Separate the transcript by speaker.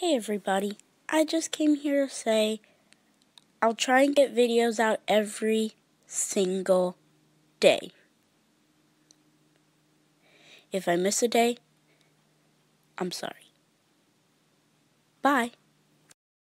Speaker 1: Hey everybody, I just came here to say I'll try and get videos out every single day. If I miss a day, I'm sorry. Bye.